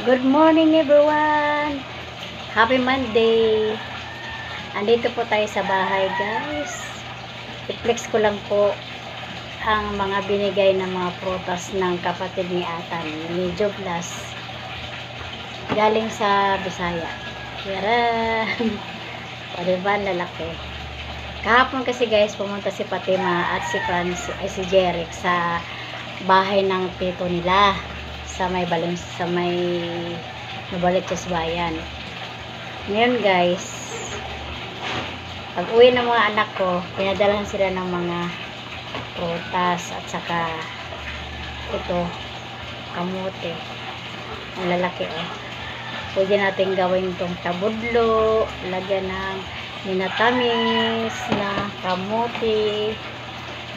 Good morning everyone! Happy Monday! Andito po tayo sa bahay guys. I-flex ko lang po ang mga binigay ng mga prutas ng kapatid ni Atan, ni Joblas. Galing sa Bisaya. Yaran! O diba, lalaki. Kahapon kasi guys, pumunta si Fatima at si Franz, ay si Jeric sa bahay ng tito nila sa may balon sa may Nubaliches bayan. Ngayon guys, pag uwi ng mga anak ko, pinadalahan sila ng mga prutas at saka ito, kamote. Ang lalaki oh. Pwede natin gawin itong tabudlo, lagyan ng minatamis na kamote.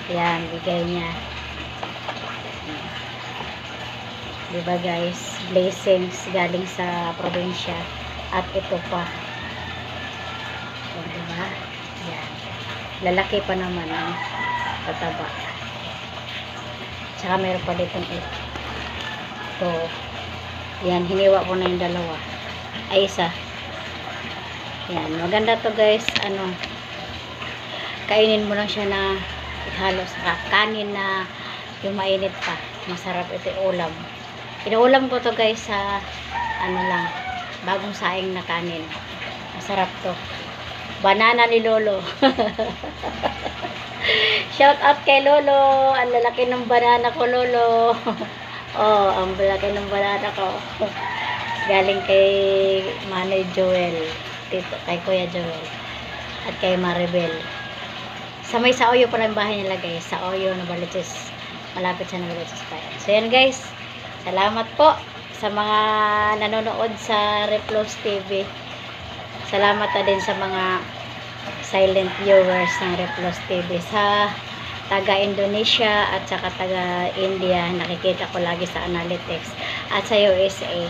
Yan, bigay niya. Diba guys? Blessings galing sa probinsya. At ito pa. O, diba? Yan. Lalaki pa naman ang tataba. Tsaka meron pa dito ito. Ito. Yan, hiniwa ko na yung dalawa. Ay, isa. Yan, maganda to guys. Ano, kainin mo lang siya na ihalo sa kanin na yung mainit pa. Masarap ito ulam. Inuulam ko to guys sa ano lang, bagong saing na kanin. Masarap to. Banana ni Lolo. Shout out kay Lolo. Ang lalaki ng banana ko, Lolo. oh, ang lalaki ng banana ko. Galing kay Manay Joel. Tito, kay Kuya Joel. At kay Maribel. Sa may sa Oyo pala yung bahay nila guys. Sa Oyo, Nabaliches. Malapit sa Nabaliches pa yan. So yan guys. Salamat po sa mga nanonood sa Replos TV. Salamat na din sa mga silent viewers ng Replos TV sa taga Indonesia at saka taga India. Nakikita ko lagi sa analytics at sa USA.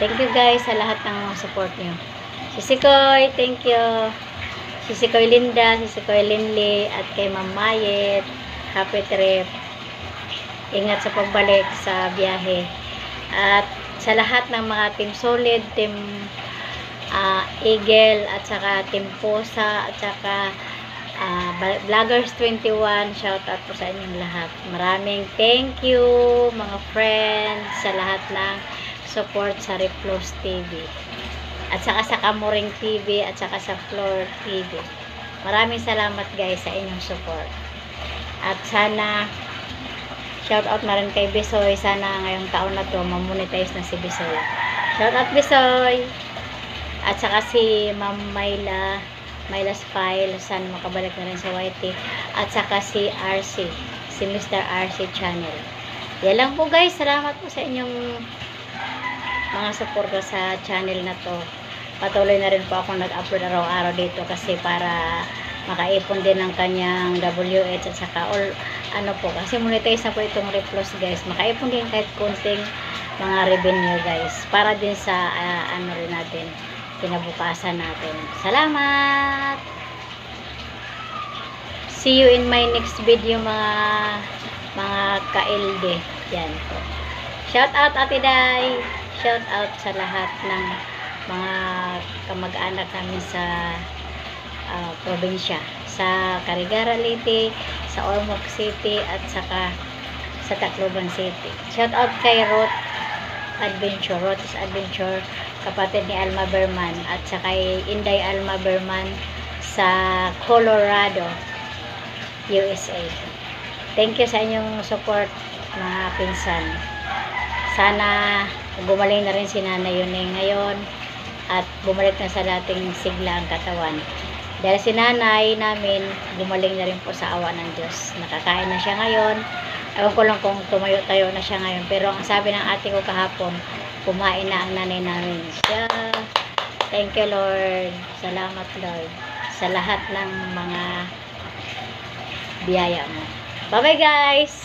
Thank you guys sa lahat ng support nyo. Sisikoy, thank you. Sisikoy Linda, Sisikoy Linley at kay Ma'am Mayet. Happy trip. Ingat sa pagbalik sa biyahe. At sa lahat ng mga team solid, team ah, Eagle, at saka team Pusa, at saka ah, Vloggers 21, shout out po sa inyong lahat. Maraming thank you mga friends sa lahat ng support sa Replos TV. At saka sa Kamuring TV at saka sa Floor TV. Maraming salamat guys sa inyong support. At sana Shout out na rin kay Bisoy. Sana ngayong taon na to mamonetize na si Bisoy. Shout out Bisoy. At saka si Ma'am Myla, Myla's File. Sana makabalik na rin sa YT. At saka si RC, si Mr. RC Channel. Yan lang po guys. Salamat po sa inyong mga suporta sa channel na to. Patuloy na rin po ako nag-upload araw-araw dito kasi para makaipon din ng kanyang WH at saka all ano po, kasi monetize na po itong Replos guys. Makaipon din kahit konting mga revenue guys. Para din sa ah, ano rin natin, kinabukasan natin. Salamat! See you in my next video mga mga ka-LD. Yan po. Shout out Ate Day! Shout out sa lahat ng mga kamag-anak namin sa ah, probinsya sa Carigara Leyte, sa Ormoc City at saka sa Tacloban City. Shout out kay Roth Adventure, Roth's Adventure, kapatid ni Alma Berman at saka kay Inday Alma Berman sa Colorado, USA. Thank you sa inyong support mga pinsan. Sana gumaling na rin si Nanay Yuneng ngayon at bumalik na sa dating sigla ang katawan. Dahil si nanay namin, gumaling na rin po sa awa ng Diyos. Nakakain na siya ngayon. Ewan ko lang kung tumayo-tayo na siya ngayon. Pero ang sabi ng ate ko kahapon, kumain na ang nanay namin. Siya, thank you Lord. Salamat Lord. Sa lahat ng mga biyaya mo. Bye-bye guys!